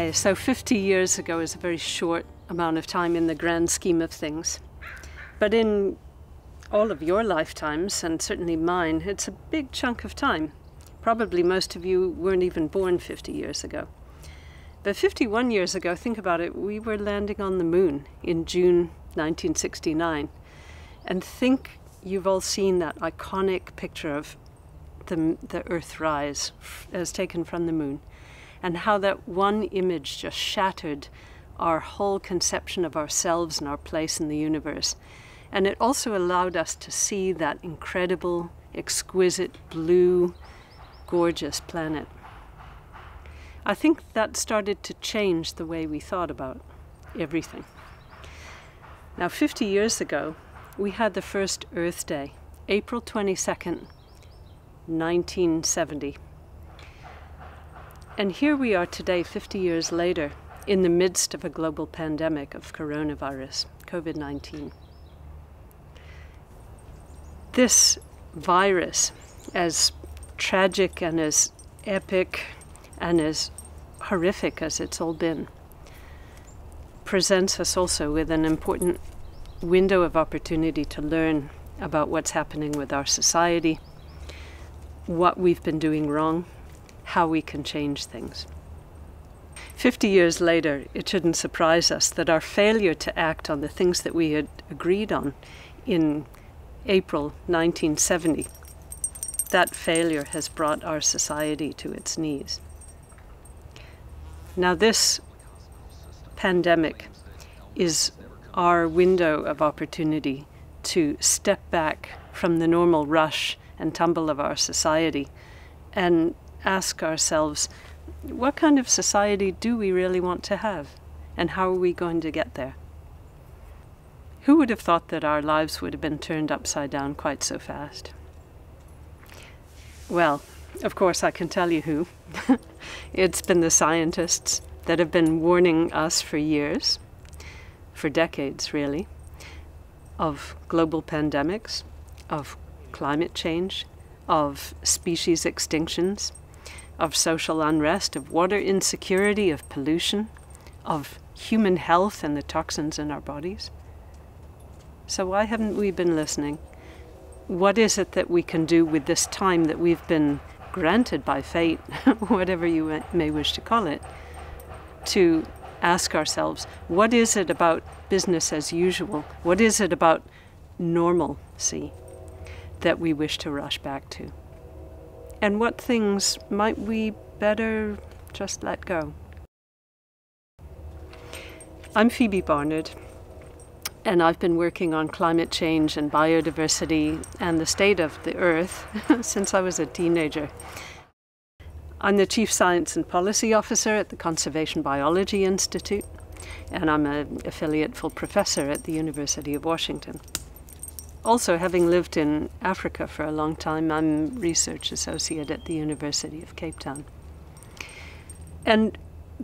Okay, so 50 years ago is a very short amount of time in the grand scheme of things. But in all of your lifetimes, and certainly mine, it's a big chunk of time. Probably most of you weren't even born 50 years ago. But 51 years ago, think about it, we were landing on the moon in June 1969. And think you've all seen that iconic picture of the, the Earthrise as taken from the moon, and how that one image just shattered our whole conception of ourselves and our place in the universe. And it also allowed us to see that incredible, exquisite, blue, gorgeous planet. I think that started to change the way we thought about everything. Now, 50 years ago, we had the first Earth Day, April 22nd, 1970. And here we are today, 50 years later, in the midst of a global pandemic of coronavirus, COVID 19. This virus, as tragic and as epic and as horrific as it's all been, presents us also with an important window of opportunity to learn about what's happening with our society, what we've been doing wrong, how we can change things. Fifty years later, it shouldn't surprise us that our failure to act on the things that we had agreed on in April 1970, that failure has brought our society to its knees. Now, this pandemic is our window of opportunity to step back from the normal rush and tumble of our society and ask ourselves what kind of society do we really want to have and how are we going to get there? Who would have thought that our lives would have been turned upside down quite so fast? Well, of course, I can tell you who. it's been the scientists that have been warning us for years for decades, really, of global pandemics, of climate change, of species extinctions, of social unrest, of water insecurity, of pollution, of human health and the toxins in our bodies. So, why haven't we been listening? What is it that we can do with this time that we've been granted by fate, whatever you may wish to call it, to ask ourselves what is it about business as usual? What is it about normalcy that we wish to rush back to? And what things might we better just let go? I'm Phoebe Barnard, and I've been working on climate change and biodiversity and the state of the Earth since I was a teenager. I'm the Chief Science and Policy Officer at the Conservation Biology Institute, and I'm an affiliate full professor at the University of Washington. Also, having lived in Africa for a long time, I'm research associate at the University of Cape Town. And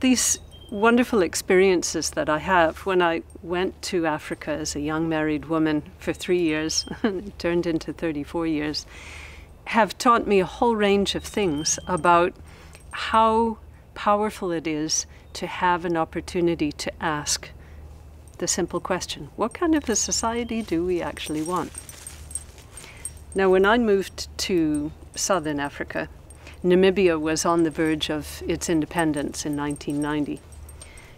these wonderful experiences that I have when I went to Africa as a young married woman for three years, turned into 34 years, have taught me a whole range of things about how powerful it is to have an opportunity to ask the simple question what kind of a society do we actually want? Now, when I moved to southern Africa, Namibia was on the verge of its independence in 1990.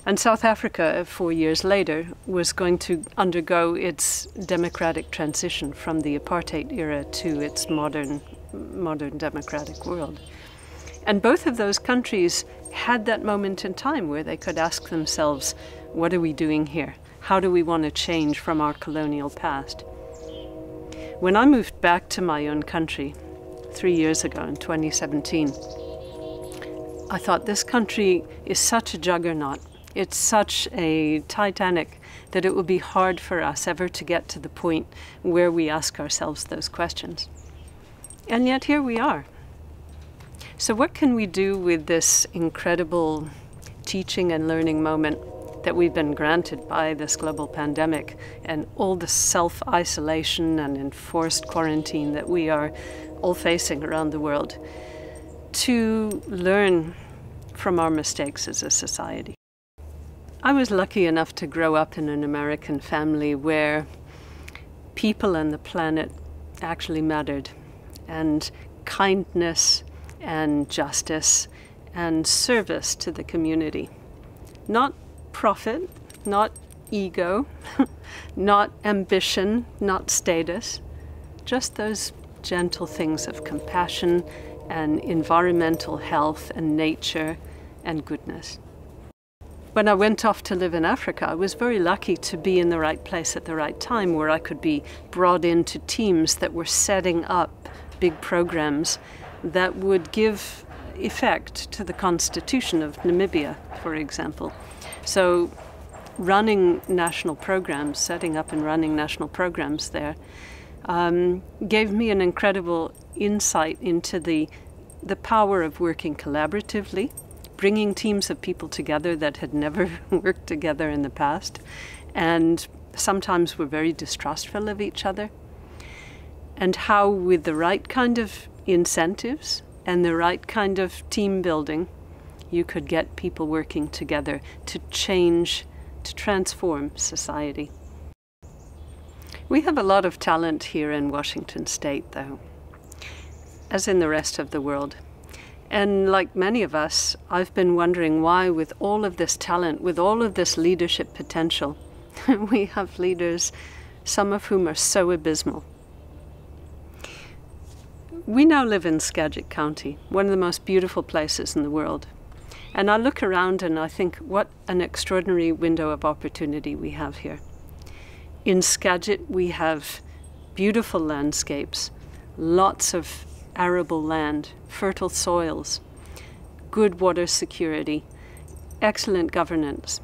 And South Africa, four years later, was going to undergo its democratic transition from the apartheid era to its modern modern democratic world. And both of those countries had that moment in time where they could ask themselves, what are we doing here? How do we want to change from our colonial past? When I moved back to my own country three years ago in 2017, I thought this country is such a juggernaut. It's such a Titanic that it would be hard for us ever to get to the point where we ask ourselves those questions. And yet here we are. So, what can we do with this incredible teaching and learning moment that we've been granted by this global pandemic and all the self isolation and enforced quarantine that we are all facing around the world to learn from our mistakes as a society. I was lucky enough to grow up in an American family where people and the planet actually mattered, and kindness and justice and service to the community. Not profit, not ego, not ambition, not status, just those gentle things of compassion and environmental health and nature and goodness. When I went off to live in Africa, I was very lucky to be in the right place at the right time where I could be brought into teams that were setting up big programs that would give effect to the constitution of Namibia, for example. So, running national programs, setting up and running national programs there, um, gave me an incredible insight into the the power of working collaboratively, bringing teams of people together that had never worked together in the past, and sometimes were very distrustful of each other, and how, with the right kind of incentives and the right kind of team building, you could get people working together to change, to transform society. We have a lot of talent here in Washington State, though, as in the rest of the world. And like many of us, I've been wondering why, with all of this talent, with all of this leadership potential, we have leaders, some of whom are so abysmal. We now live in Skagit County, one of the most beautiful places in the world. And I look around and I think, what an extraordinary window of opportunity we have here. In Skagit, we have beautiful landscapes, lots of arable land, fertile soils, good water security, excellent governance,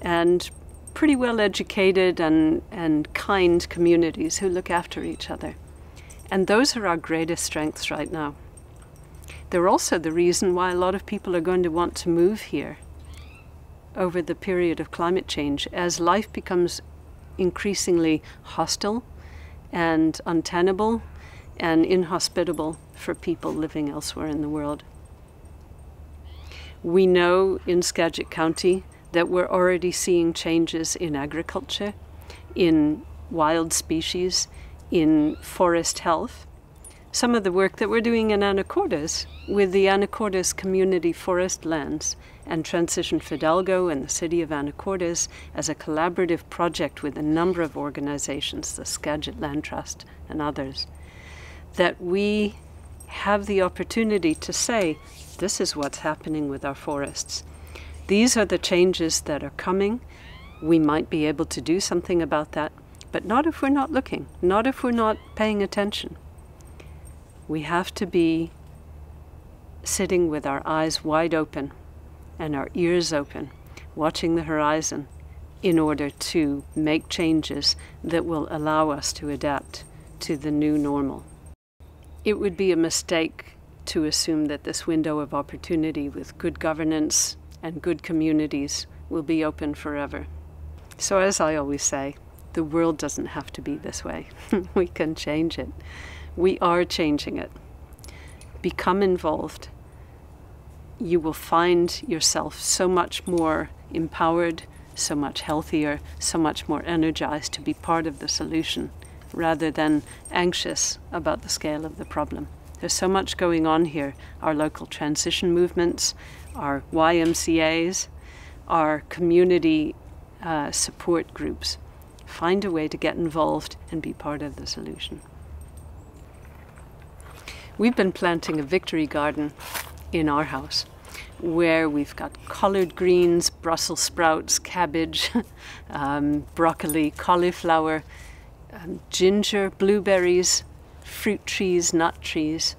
and pretty well educated and, and kind communities who look after each other. And those are our greatest strengths right now. They're also the reason why a lot of people are going to want to move here over the period of climate change as life becomes increasingly hostile and untenable and inhospitable for people living elsewhere in the world. We know in Skagit County that we're already seeing changes in agriculture, in wild species, in forest health. Some of the work that we're doing in Anacortes with the Anacortes Community Forest Lands and Transition Fidalgo and the City of Anacortes as a collaborative project with a number of organizations, the Skagit Land Trust and others, that we have the opportunity to say, this is what's happening with our forests. These are the changes that are coming. We might be able to do something about that, but not if we're not looking, not if we're not paying attention. We have to be sitting with our eyes wide open and our ears open, watching the horizon in order to make changes that will allow us to adapt to the new normal. It would be a mistake to assume that this window of opportunity with good governance and good communities will be open forever. So, as I always say, the world doesn't have to be this way. we can change it. We are changing it. Become involved you will find yourself so much more empowered, so much healthier, so much more energized to be part of the solution rather than anxious about the scale of the problem. There's so much going on here our local transition movements, our YMCAs, our community uh, support groups. Find a way to get involved and be part of the solution. We've been planting a victory garden in our house where we've got collard greens, Brussels sprouts, cabbage, um, broccoli, cauliflower, um, ginger, blueberries, fruit trees, nut trees.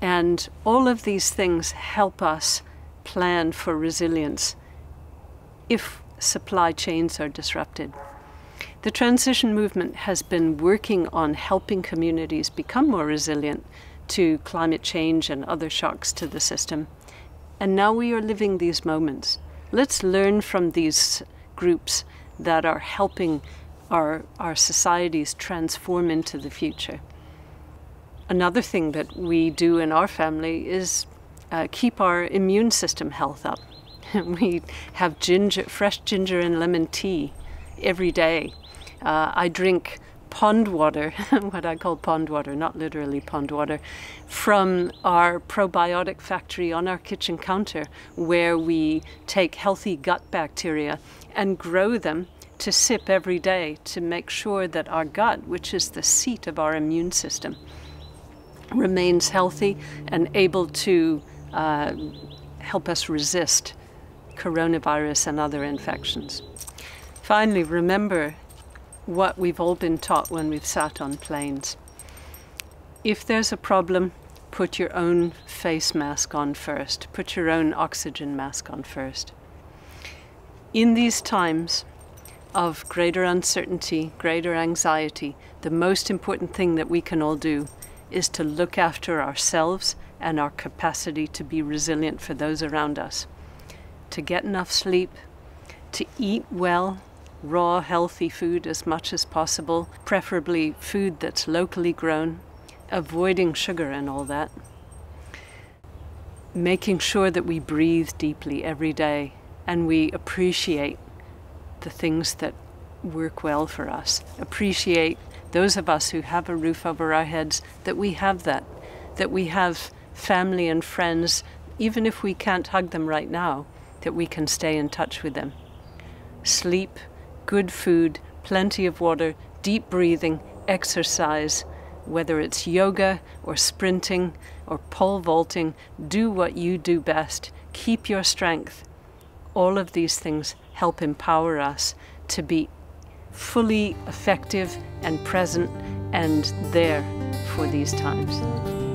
And all of these things help us plan for resilience if supply chains are disrupted. The transition movement has been working on helping communities become more resilient to climate change and other shocks to the system. And now we are living these moments. Let's learn from these groups that are helping our, our societies transform into the future. Another thing that we do in our family is uh, keep our immune system health up. we have ginger, fresh ginger and lemon tea every day. Uh, I drink pond water, what I call pond water, not literally pond water, from our probiotic factory on our kitchen counter, where we take healthy gut bacteria and grow them to sip every day to make sure that our gut, which is the seat of our immune system, remains healthy and able to uh, help us resist coronavirus and other infections. Finally, remember what we've all been taught when we've sat on planes. If there's a problem, put your own face mask on first, put your own oxygen mask on first. In these times of greater uncertainty, greater anxiety, the most important thing that we can all do is to look after ourselves and our capacity to be resilient for those around us, to get enough sleep, to eat well, raw, healthy food as much as possible, preferably food that's locally grown, avoiding sugar and all that. Making sure that we breathe deeply every day and we appreciate the things that work well for us. Appreciate those of us who have a roof over our heads that we have that, that we have family and friends, even if we can't hug them right now, that we can stay in touch with them. Sleep good food, plenty of water, deep breathing, exercise, whether it's yoga or sprinting or pole vaulting, do what you do best. Keep your strength. All of these things help empower us to be fully effective and present and there for these times.